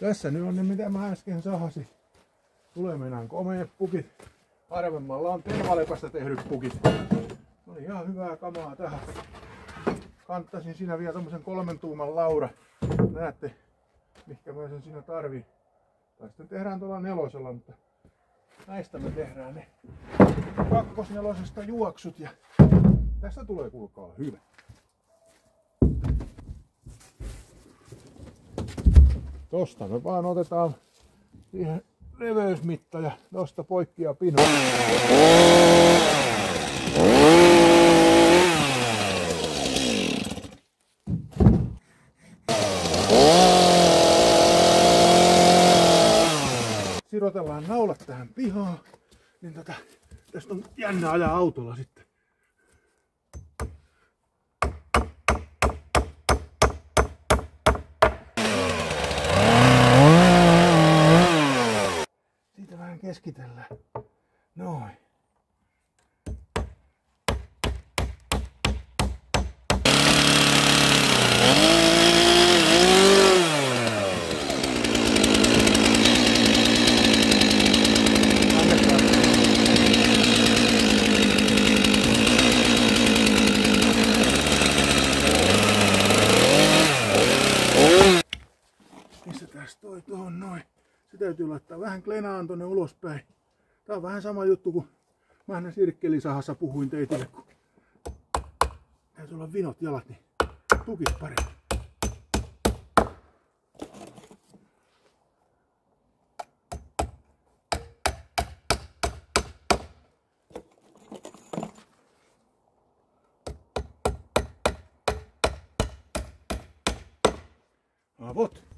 Tässä nyt on ne mitä mä äsken sahasin. Tulee mennään komeet pukit. Harvemmalla on tervalepästä tehdyt pukit. No ihan hyvää kamaa tähän. Kanttasin siinä vielä tommosen kolmen tuuman laura. Näette, mikä mä sen siinä tarvii. Tai sitten tehdään tuolla nelosella, mutta näistä me tehdään ne kakkosnelosesta juoksut ja tästä tulee kuulkaa hyvä. Tosta me vaan otetaan siihen leveysmitta ja tosta poikkia pino. Sirotellaan naulat tähän pihaan, niin tota, tästä on jännä ajaa autolla sitten. Siitä vähän keskitellään. Noin. Tästä toi tuohon noin? Se täytyy laittaa vähän klenaan tonne ulospäin. Tää on vähän sama juttu kuin mä aina sirkkelisahassa puhuin teille, kun täytyy olla vinot jalat, niin tukis paremmin. Avot.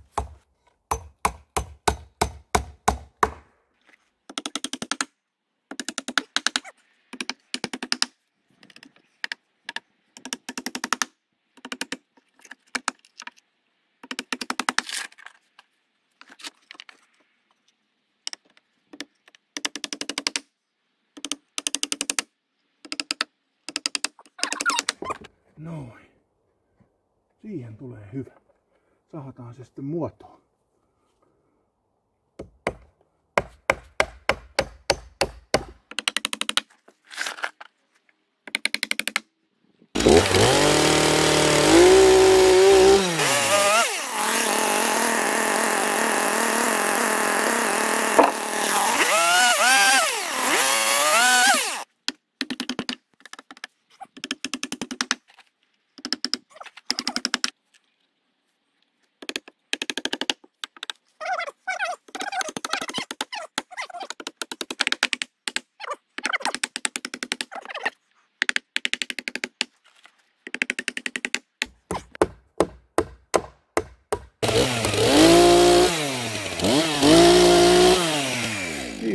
Noin. Siihen tulee hyvä. Sahataan se sitten muotoon.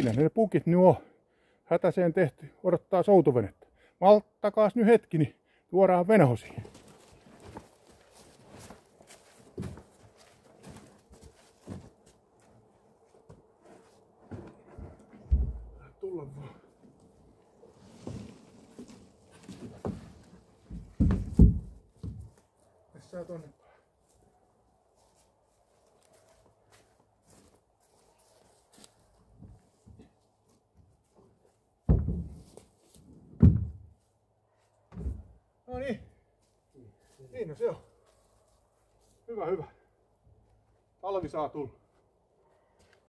Siinä ne pukit nyt on. Hätäseen tehty. Odottaa soutuvenettä. Malttakaas nyt hetki, niin tuodaan venho siihen. Tulla vaan. Tässä tonne. No niin. Niin no se on. Hyvä, hyvä. Talvi saa tulla.